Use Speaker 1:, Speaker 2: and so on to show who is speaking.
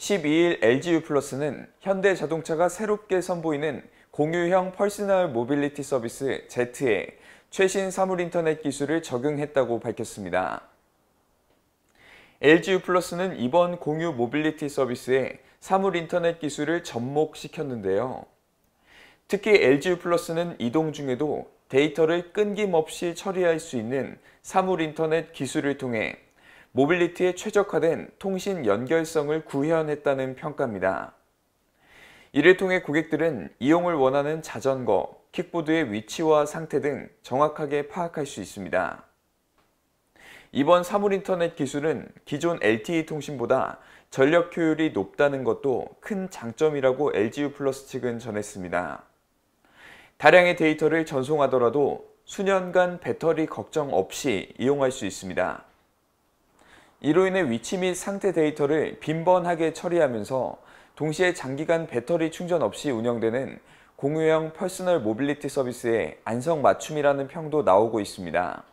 Speaker 1: 12일 LGU 플러스는 현대자동차가 새롭게 선보이는 공유형 퍼스널 모빌리티 서비스 ZET에 최신 사물 인터넷 기술을 적용했다고 밝혔습니다. LGU 플러스는 이번 공유 모빌리티 서비스에 사물 인터넷 기술을 접목시켰는데요. 특히 LGU 플러스는 이동 중에도 데이터를 끊김없이 처리할 수 있는 사물 인터넷 기술을 통해 mobility에 최적화된 통신 연결성을 구현했다는 평가입니다. 이를 통해 고객들은 이용을 원하는 자전거, 킥보드의 위치와 상태 등 정확하게 파악할 수 있습니다. 이번 사물 인터넷 기술은 기존 LTE 통신보다 전력 효율이 높다는 것도 큰 장점이라고 LGU 플러스 측은 전했습니다. 다량의 데이터를 전송하더라도 수년간 배터리 걱정 없이 이용할 수 있습니다. 이로 인해 위치 및 상태 데이터를 빈번하게 처리하면서 동시에 장기간 배터리 충전 없이 운영되는 공유형 personal mobility 서비스에 안성맞춤이라는 평도 나오고 있습니다.